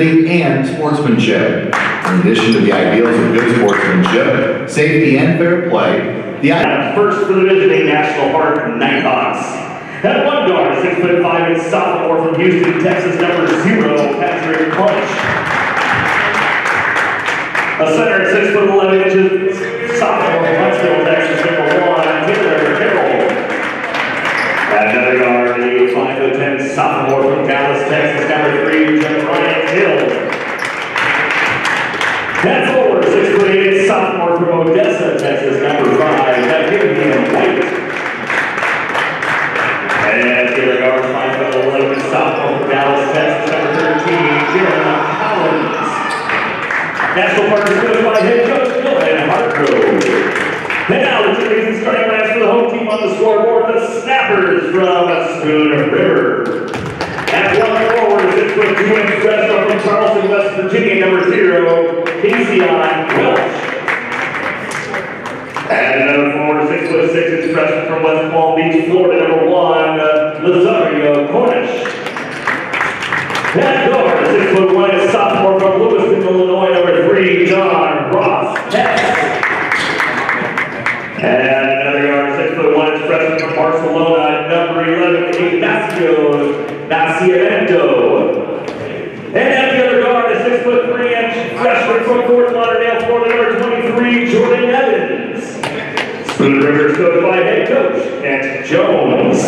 and sportsmanship. In addition to the ideals of good sportsmanship, safety, and fair play, the first for the visiting National Park Nighthawks. At one guard, six foot five and sophomore from Houston, Texas, number zero, Patrick Punch. A center six foot eleven inches, sophomore from Huntsville, Texas, number one, Taylor Carroll. At another guard, a ten sophomore from Dallas, Texas, number three, Ryan Hill. At forward, six foot eight sophomore from Odessa, Texas, number five, Vivian White. And Taylor guard, five foot eleven sophomore from Dallas, Texas, number thirteen, Jeremy Collins. National Park is by head coach Dylan Hartgrove. Now the today's starting lines for the home team on the scoreboard, the Snappers from Spoon River. At one forward, six foot two inch freshman from Charleston, West Virginia, number zero, Casey Welch. And another forward, six foot six inch freshman from West Palm Beach, Florida, number one, Lazario Cornish. At guard, six foot one inch sophomore from Lewiston, Illinois, number three, John Barcelona, number eleven, Ignacio Nascimento. And at the other guard, a six foot three inch freshman from Fort Lauderdale, Florida, number twenty-three, Jordan Evans. Spoon Rivers coached by head coach Kent Jones.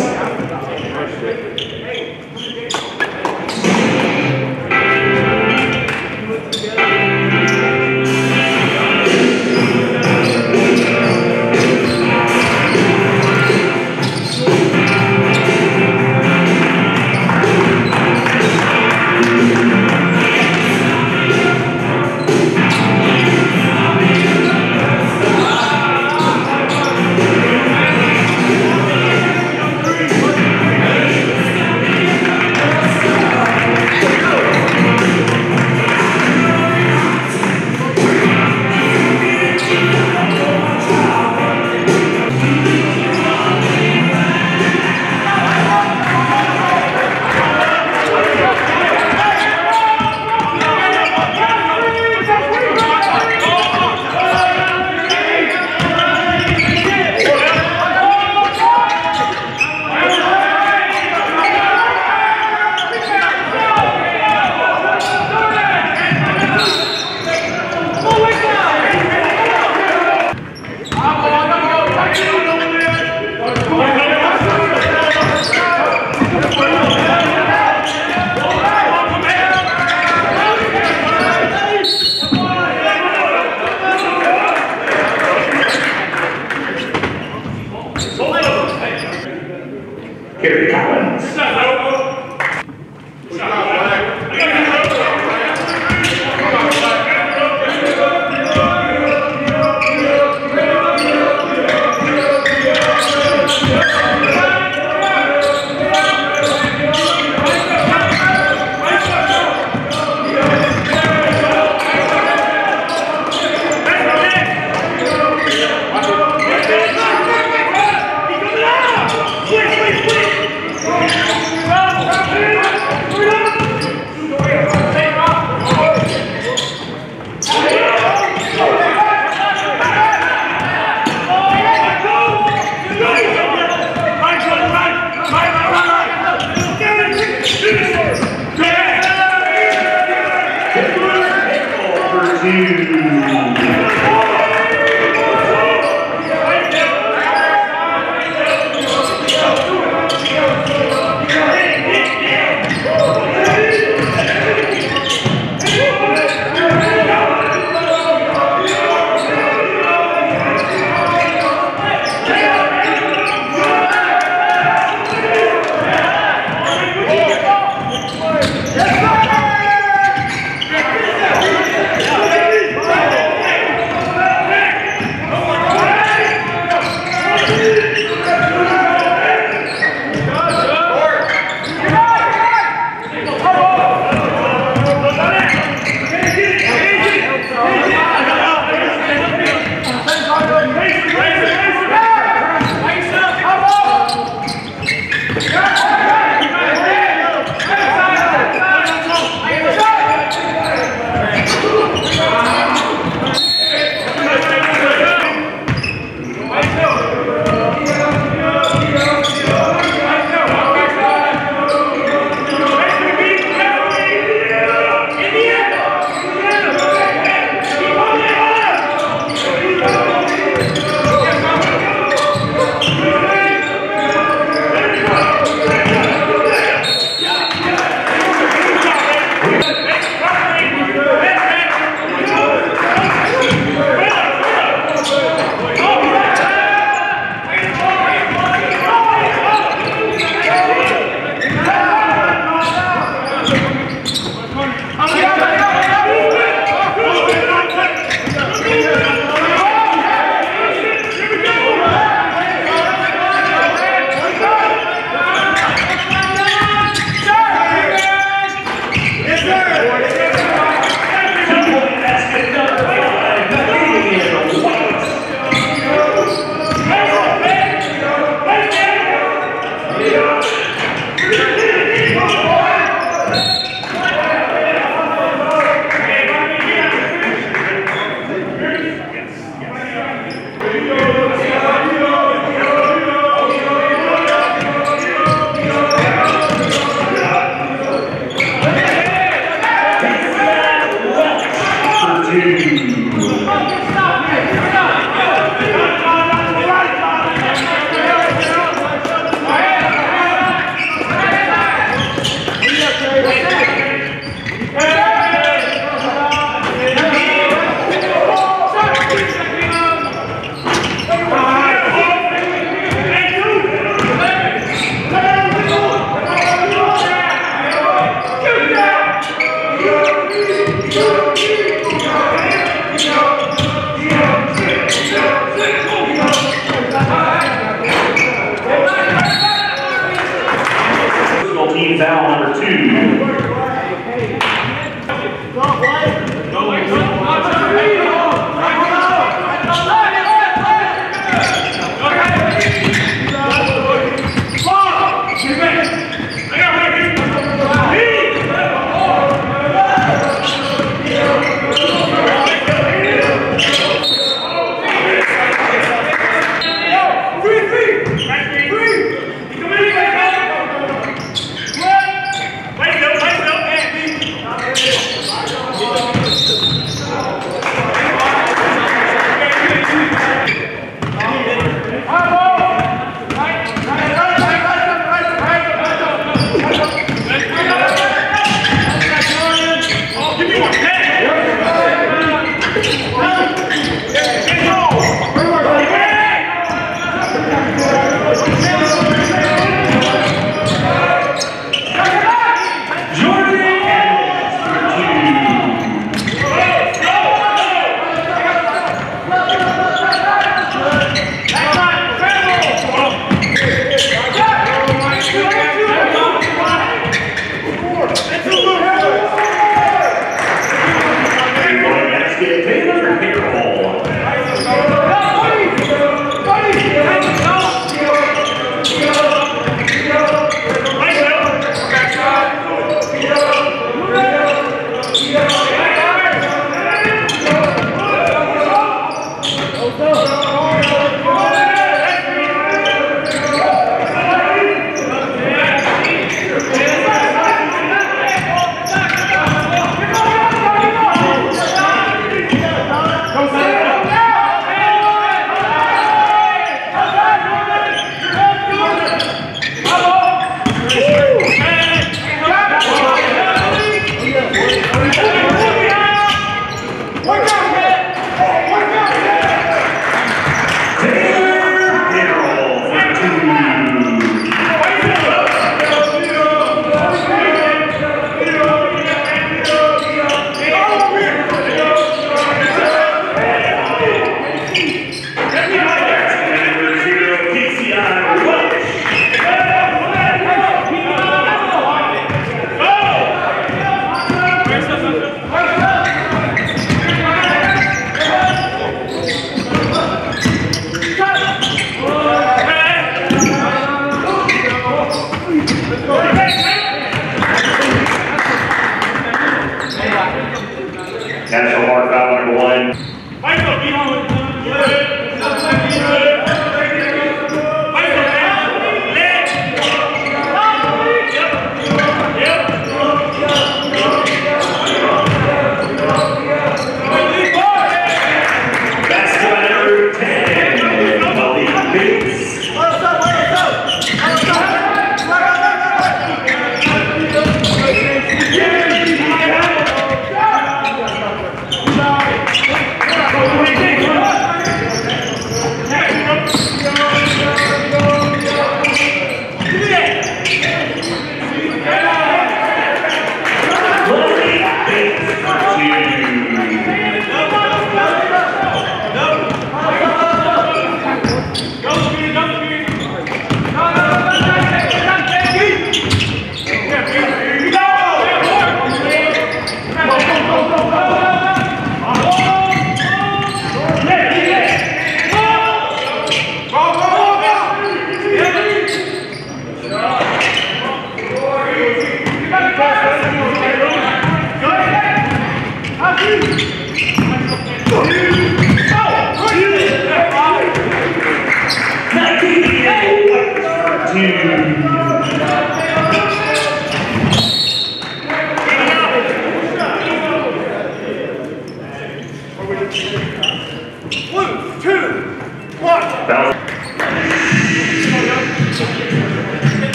Jardim.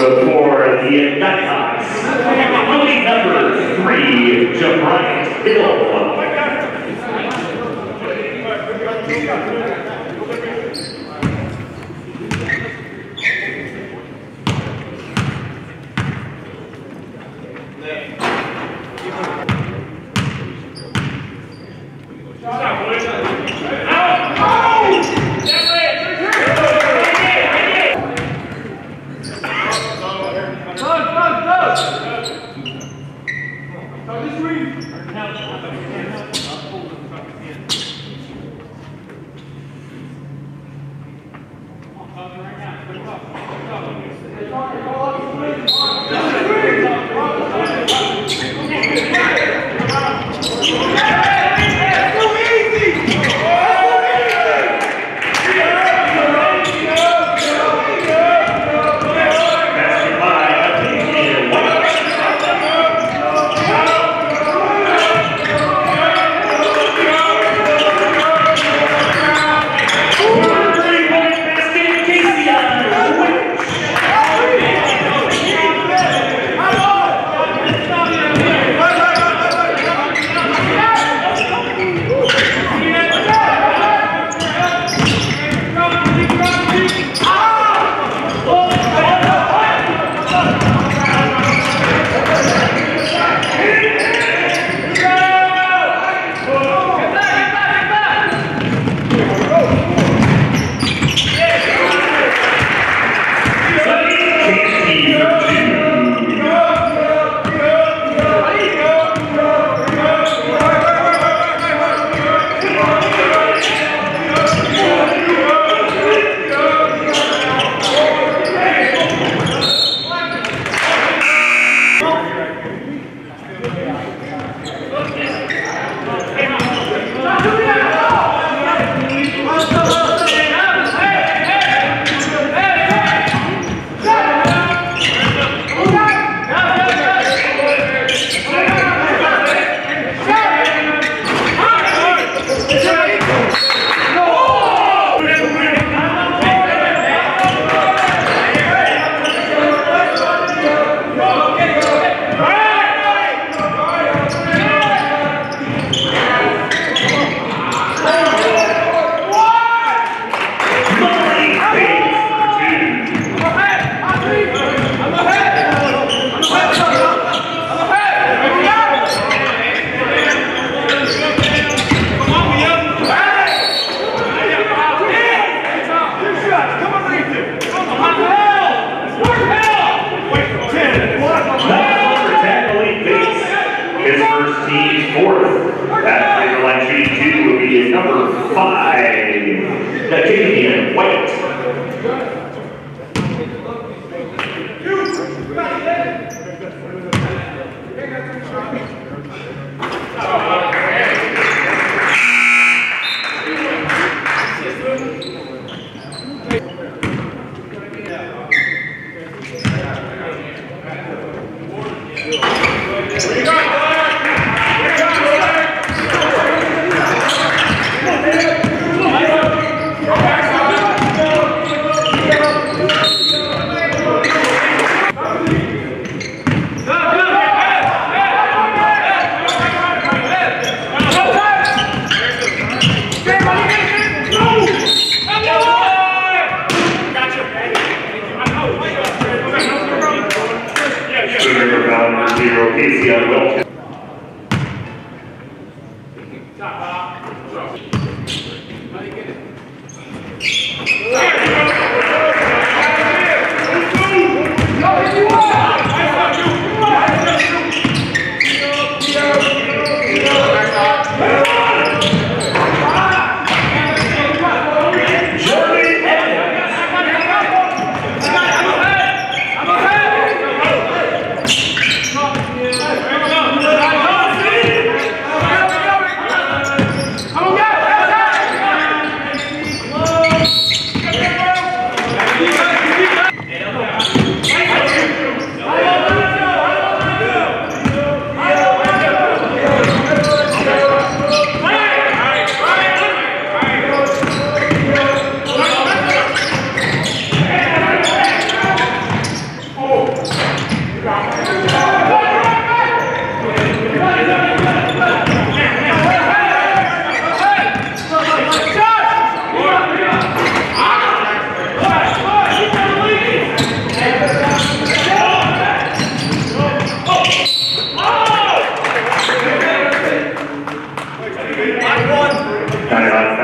For the Nighthawks. Only number three, Jabriant Hill. Hi,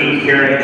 number 13,